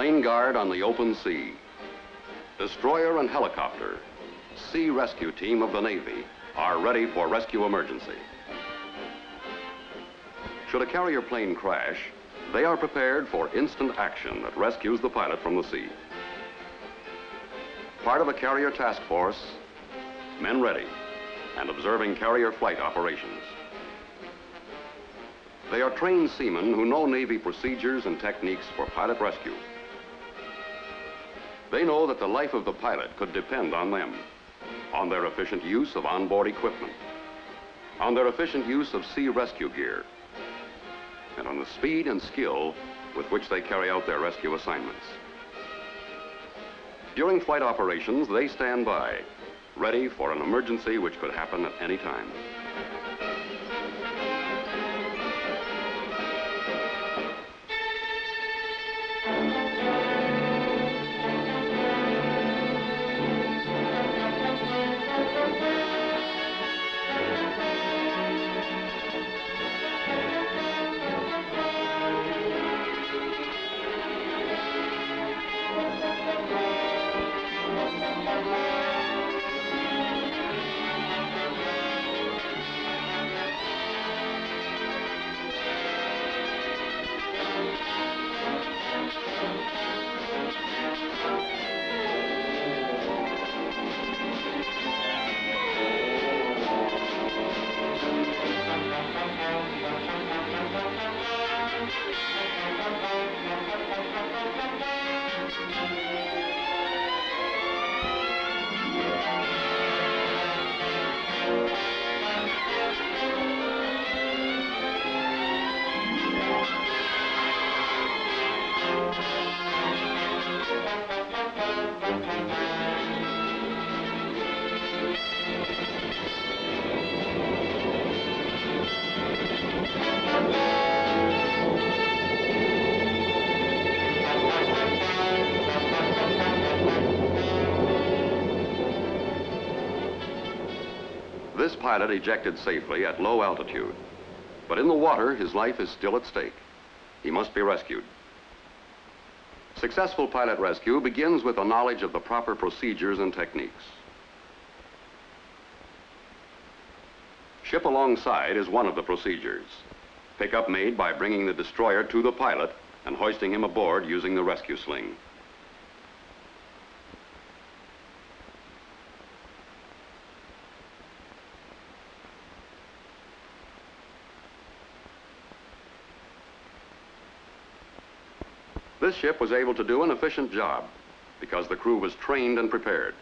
Plane guard on the open sea. Destroyer and helicopter, sea rescue team of the Navy are ready for rescue emergency. Should a carrier plane crash, they are prepared for instant action that rescues the pilot from the sea. Part of a carrier task force, men ready and observing carrier flight operations. They are trained seamen who know Navy procedures and techniques for pilot rescue. They know that the life of the pilot could depend on them, on their efficient use of onboard equipment, on their efficient use of sea rescue gear, and on the speed and skill with which they carry out their rescue assignments. During flight operations, they stand by, ready for an emergency which could happen at any time. This pilot ejected safely at low altitude. But in the water, his life is still at stake. He must be rescued. Successful pilot rescue begins with a knowledge of the proper procedures and techniques. Ship alongside is one of the procedures. Pickup made by bringing the destroyer to the pilot and hoisting him aboard using the rescue sling. This ship was able to do an efficient job because the crew was trained and prepared.